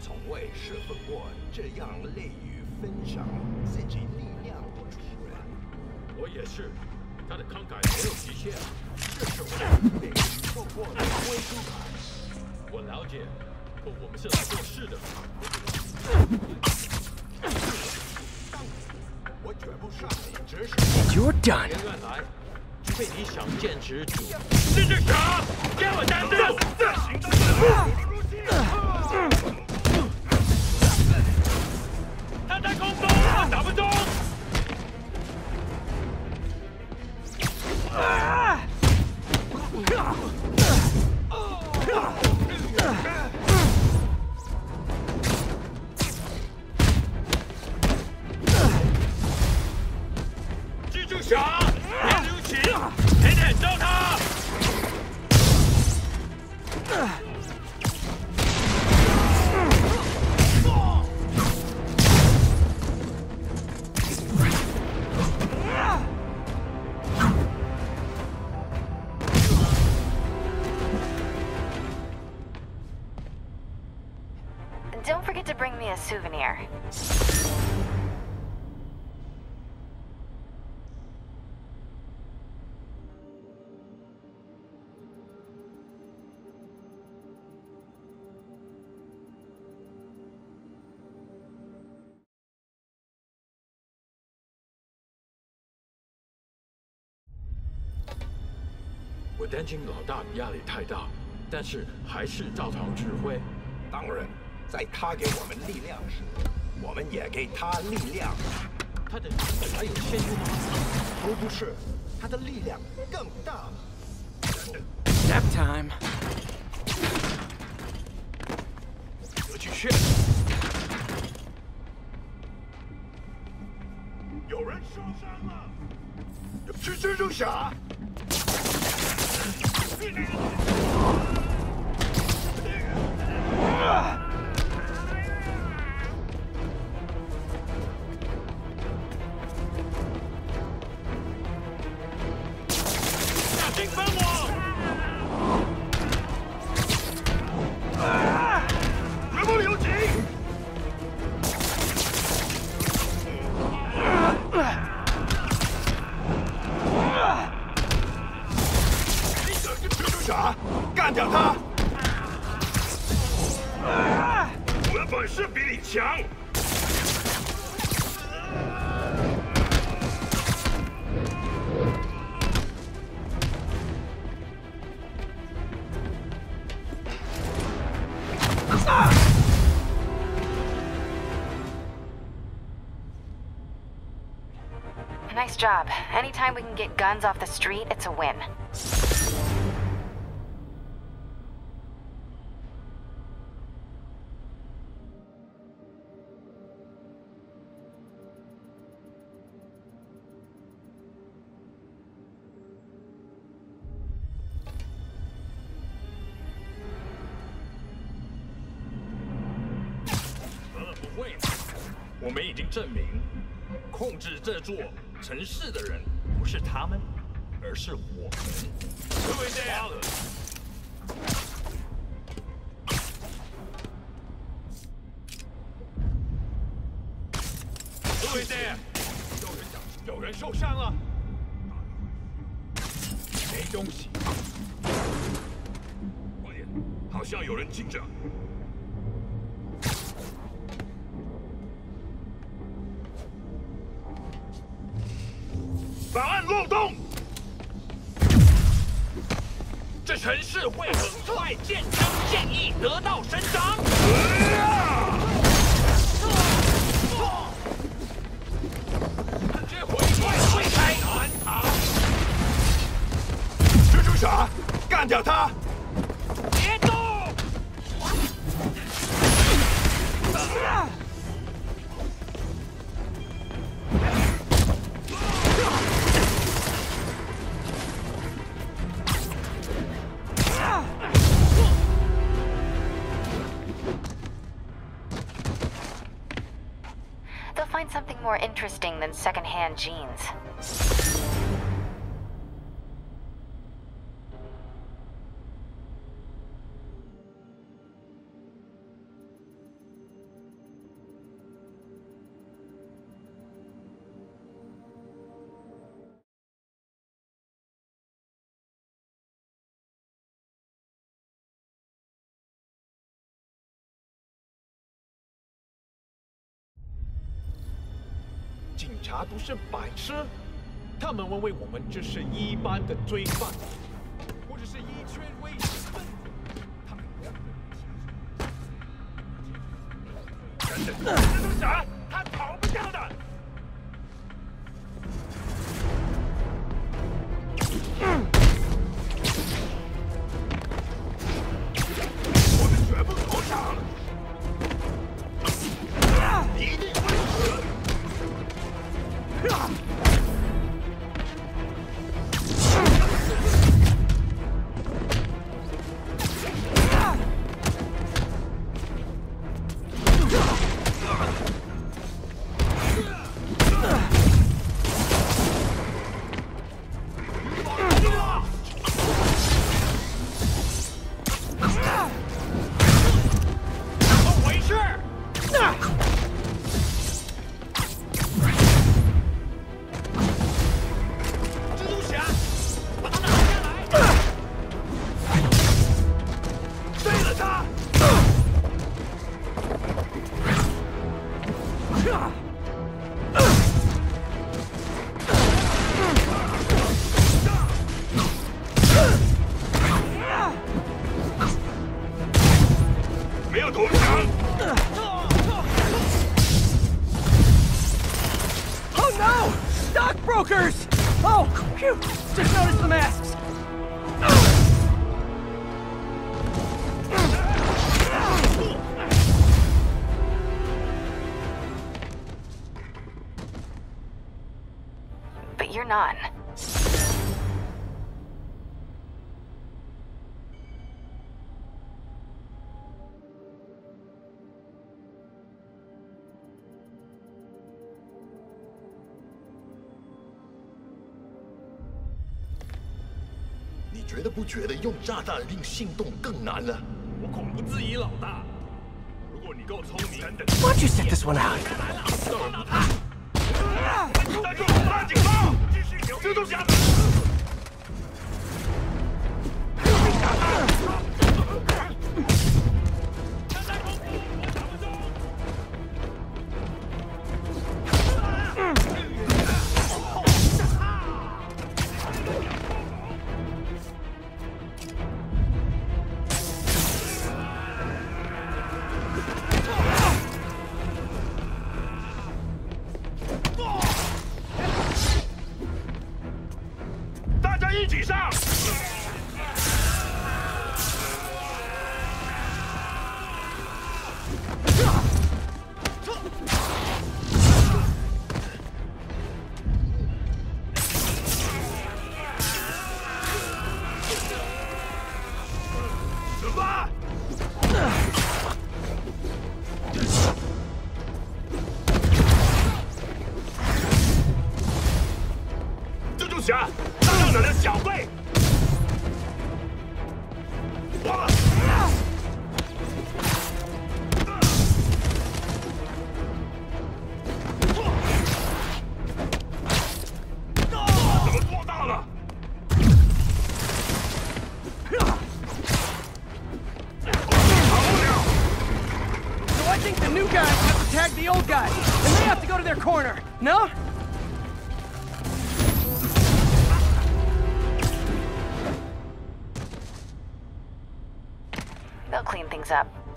从未侍奉过这样乐于分享自己力量的主人。我也是，他的慷慨没有极限。这是我被受过的归属感。我了解，可我们是来做事的。我绝不上你指使。You're done. 别乱来，除非你想见执主。这只傻，给我站住！别留情，狠狠招他！ Don't forget to bring me a souvenir. 担心老大压力太大，但是还是照常指挥。当然，在他给我们力量时，我们也给他力量。他的还有限度吗？都不是，他的力量更大。Nap time. 得去血。有人受伤了，是蜘蛛侠。大 我的本事比你强。 Nice job. Anytime we can get guns off the street, it's a win. 我们已经证明，控制这座城市的人不是他们，而是我们。各位家了。各位队，有人有人受伤了，没东西，快点，好像有人进着。答案漏洞。这城市会很快建章建议得到伸张。More interesting than secondhand jeans. 察都是白痴，他们认为我们只是一般的罪犯，或者是一群危险分子。他们根本真的，蜘蛛侠，没有投降。 Oh no! Stockbrokers! Oh, phew! Just noticed the masks. But you're not. 觉得不觉得用炸弹令行动更难了？我恐不质疑老大。如果你够聪明，Why don't you set this one out? 侠，大胆的小辈！They'll clean things up.